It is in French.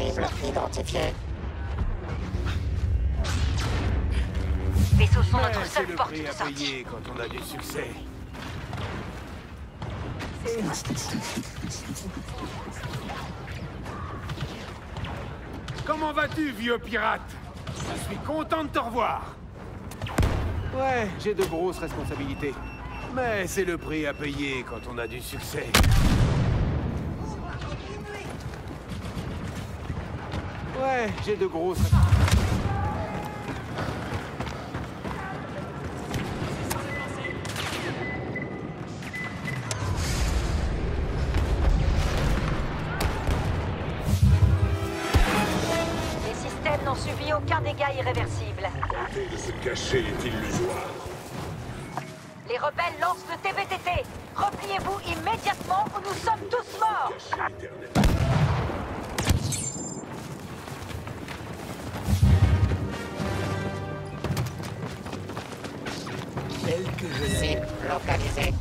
Cible identifiée. Vaisseaux sont notre c'est seule le porte prix de à sortie. payer quand on a du succès. Comment vas-tu, vieux pirate? Je suis content de te revoir. Ouais, j'ai de grosses responsabilités. Mais c'est le prix à payer quand on a du succès. Ouais, j'ai de grosses... Les systèmes n'ont subi aucun dégât irréversible. Tenter de se cacher est illusoire. Les rebelles lancent le TVTT. Cible localisée.